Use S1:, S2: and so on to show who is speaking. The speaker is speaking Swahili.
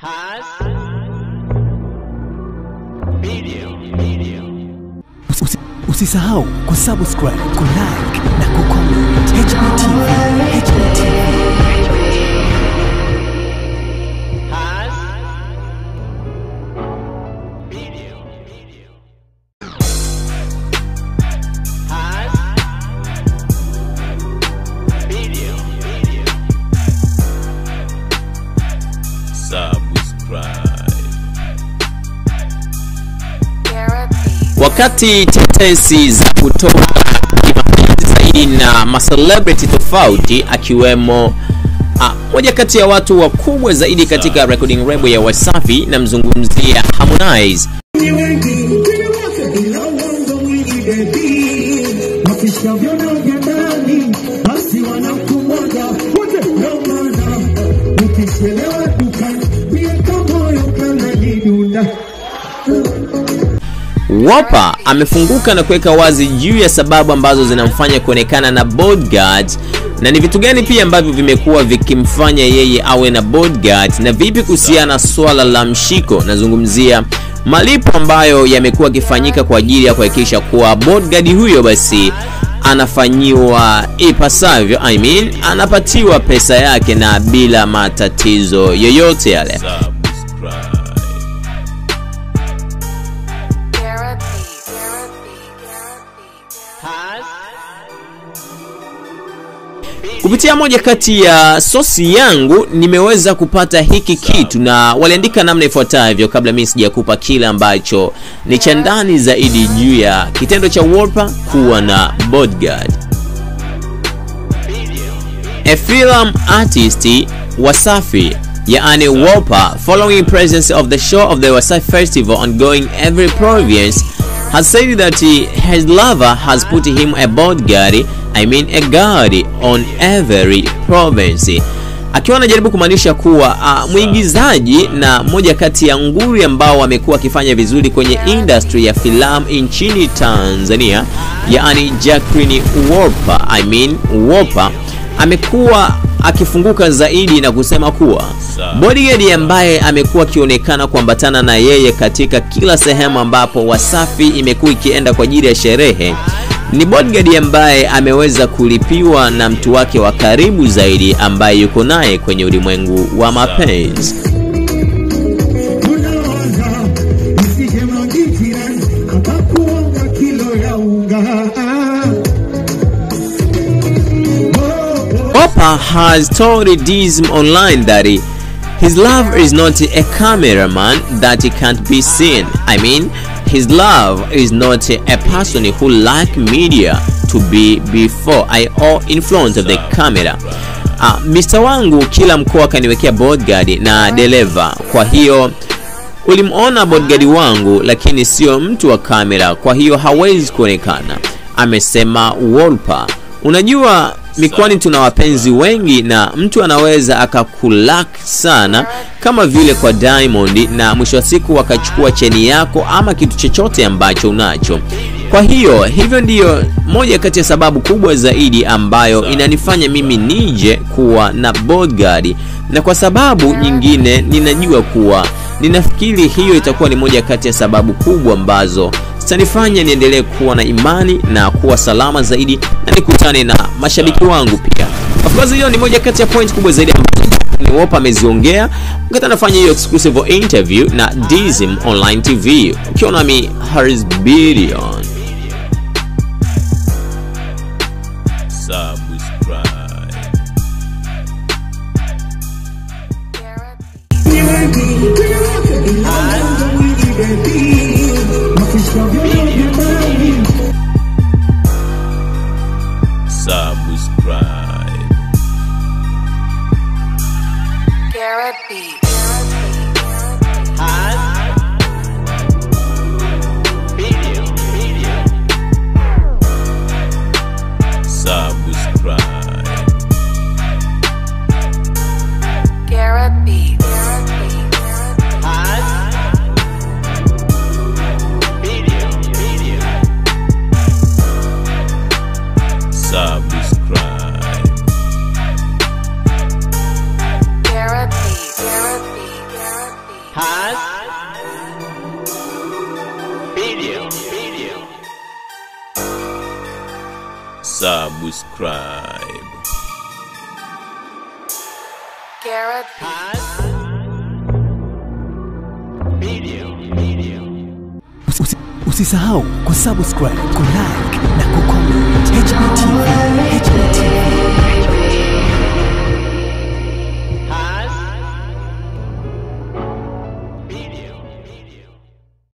S1: Has.
S2: Usisahau kusubscribe, kulike na kucomment. HBTV.
S3: Wakati tetesi za kutoka kimapenzi zaidi na macelebrity tofauti akiwemo ah, moja kati ya watu wakubwa zaidi katika recording rebo ya Wasafi na namzungumzia Harmonize Wopa amefunguka na kuweka wazi juu ya sababu ambazo zinamfanya kuonekana na bodyguard na ni vitu gani pia ambavyo vimekuwa vikimfanya yeye awe na bodyguard na vipi kuhusiana na swala la mshiko. Nazungumzia malipo ambayo yamekuwa yakifanyika kwa ajili ya kuhakikisha kuwa bodyguard huyo basi anafanyiwa ipasavyo, I mean, anapatiwa pesa yake na bila matatizo yoyote yale. Kupitia moja kati ya sosi yangu nimeweza kupata hiki kitu na waliandika namna ifuatavyo kabla mimi sijakupa kile ambacho ni cha ndani zaidi juu ya kitendo cha Wolper kuwa na bodyguard. A film artist Wasafi yaani Wolper following presence of the show of the Wasafi festival ongoing every province has said that he, his lover has put him a bodyguard I mean a guard on every province. Akiwa anajaribu kumaanisha kuwa uh, mwigizaji na moja kati ya nguri ambao wamekuwa akifanya vizuri kwenye industry ya filamu nchini Tanzania yaani Jacqueline Wolper I mean Wolper amekuwa akifunguka zaidi na kusema kuwa bodyguard ambaye amekuwa akionekana kuambatana na yeye katika kila sehemu ambapo Wasafi imekuwa ikienda kwa ajili ya sherehe ni bodyguard ambaye ameweza kulipiwa na mtu wake wa karibu zaidi ambaye yuko naye kwenye ulimwengu wa mapenzi. Opa has told Dism online that he, his love is not a cameraman that he can't be seen. I mean, his love is not a person who like media to be before I or in front of the camera. Uh, Mr. wangu kila mkoa akaniwekea bodyguard na dereva, kwa hiyo ulimwona bodyguard wangu lakini sio mtu wa kamera, kwa hiyo hawezi kuonekana, amesema Wolper. Unajua mikoani tuna wapenzi wengi na mtu anaweza akakulak sana kama vile kwa Diamond na mwisho wa siku wakachukua cheni yako ama kitu chochote ambacho unacho. Kwa hiyo hivyo ndiyo moja kati ya sababu kubwa zaidi ambayo inanifanya mimi nije kuwa na bodyguard, na kwa sababu nyingine ninajua kuwa ninafikiri hiyo itakuwa ni moja kati ya sababu kubwa ambazo zitanifanya niendelee kuwa na imani na kuwa salama zaidi na nikutane na mashabiki wangu pia. Of course hiyo ni moja kati ya point kubwa zaidi ambazo niwapa ameziongea wakati anafanya hiyo exclusive interview na Dizim Online TV. Ukiwa nami Haris Billion.
S4: Subscribe. Subscribe,
S1: Garrett video, video.
S2: Usi- usi- Usisahau kusubscribe, kulike na kucomment.